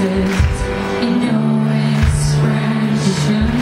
voices in your expression.